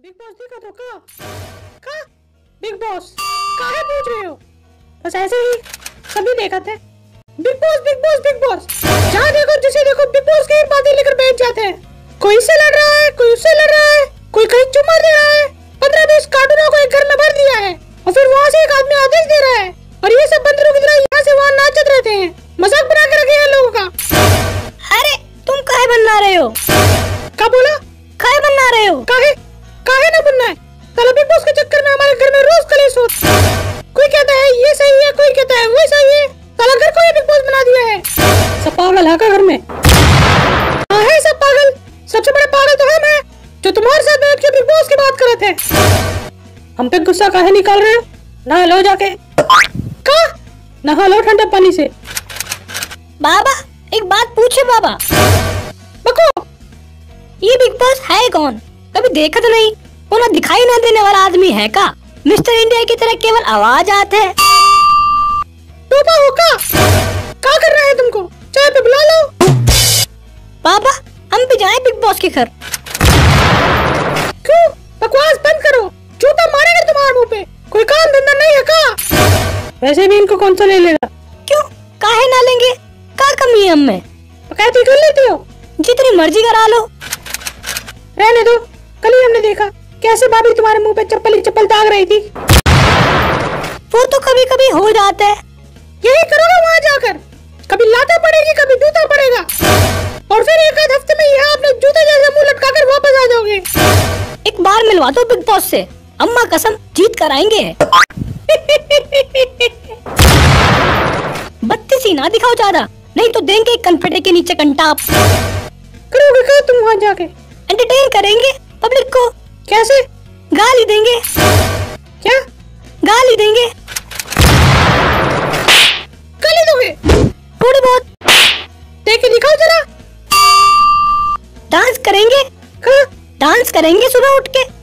Big boss देखा तो का का बिग बॉस काहे पूछ रहे हो? बस ऐसे ही सभी देखा थे। बिग बॉस बिग बॉस बिग बॉस जहाँ देखो जिसे देखो बिग बॉस की बातें लेकर बैठ जाते हैं। कोई इससे लड़ रहा है कोई उससे लड़ रहा है कोई कहीं चुम्मा दे रहा है। पंद्रह बीस कार्टूनों को एक घर में भर दिया है और फिर वहाँ से एक आदमी आदेश दे रहा है। और ये सब बंदरों की तरह यहाँ से वहाँ नाचत रहते हैं। मज़ाक बना के रखे हैं लोगों का। अरे तुम काहे बनना रहे हो? क्या बोला? काहे बनना रहे हो? काहे? काहे ना बनना है? साला बिग बॉस के चक्कर में हमारे घर में रोज कलेश होता कोई कहता है ये सही है कोई कहता है वो सही है। साला घर को ही बिग बॉस बना दिया है। सब पागल है घर में। हाँ है सब पागल। सबसे बड़े पागल तो हम हैं जो तुम्हारे साथ बैठ के बिग बॉस की बात कर रहे थे हम पे गुस्सा काहे निकाल रहे हो? नहा लो जाके। का नहा लो ठंडे पानी से। बाबा एक बात पूछे बाबा। बको। ये बिग बॉस है कौन? कभी देखा तो नहीं? ना दिखाई ना देने वाला आदमी है का? मिस्टर इंडिया की तरह केवल आवाज़ आते है। टोपा हो का? का कर रहे हैं तुमको? चाय पे बुला लो। बाबा हम भी जाएँ बिग बॉस के घर। क्यों? बकवास बंद करो। जूता मारेंगे तुम्हारे मुँह पे। कोई काम धंधा नहीं है का? वैसे भी इनको कौन सा ले लेगा? क्यों? काहे ना लेंगे? का कमी है हमें बकैती कर लेते हो। जितनी मर्ज़ी करा लो। रहने दो। कल ही हमने देखा। कैसे भाभी तुम्हारे मुँह पे चप्पल ही चप्पल दाग रही थी? वो तो कभी कभी हो जाता है। यही करोगे वहाँ जाकर? कभी लाता पड़ेगी कभी जूता पड़ेगा। और फिर एक आध हफ़्ते में यहाँ अपने जूते जैसे मुँह लटका कर वापस आ जाओगे। एक बार मिलवा दो बिग बॉस से। अम्मा कसम जीत कर आएँगे। बत्तीसी ना दिखाओ ज़्यादा। नहीं तो देंगे कन्फेटे के नीचे कंटाप। करोगे क्या तुम वहाँ जाके? एंटरटेन करेंगे पब्लिक को। कैसे? गाली देंगे। क्या? गाली देंगे। गाली दोगे? थोड़ी बहुत। देखे दिखाओ जरा। डांस करेंगे। हाँ। डांस करेंगे सुबह उठ के।